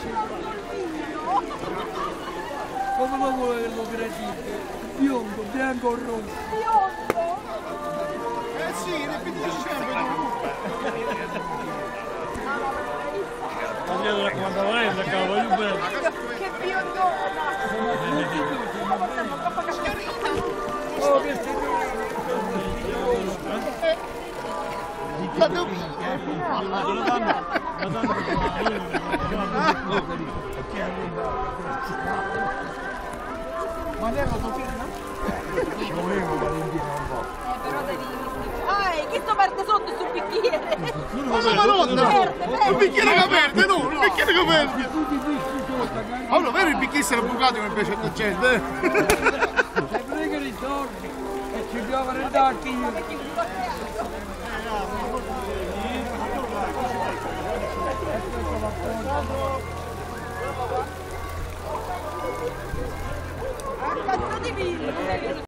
Come lo vuole che lo gradite? Biondo, bianco o rosso? Eh sì, ripetisci sempre Tagliato la quantavalenta, cavolo, io bello. Che biondona! Oh, che signore! La devo... Ma lei lo tocca? Ci volevo Valentina un po'. Però devi... Ah, che sto perde sotto sul bicchiere? Ma ma no, no! Un bicchiere che perde, no! Un bicchiere che perde! Allora, vero il bicchiere se l'ha bucato come piace a gente, eh? Se pregano i soldi e ci devo redarti io. 아까 사대비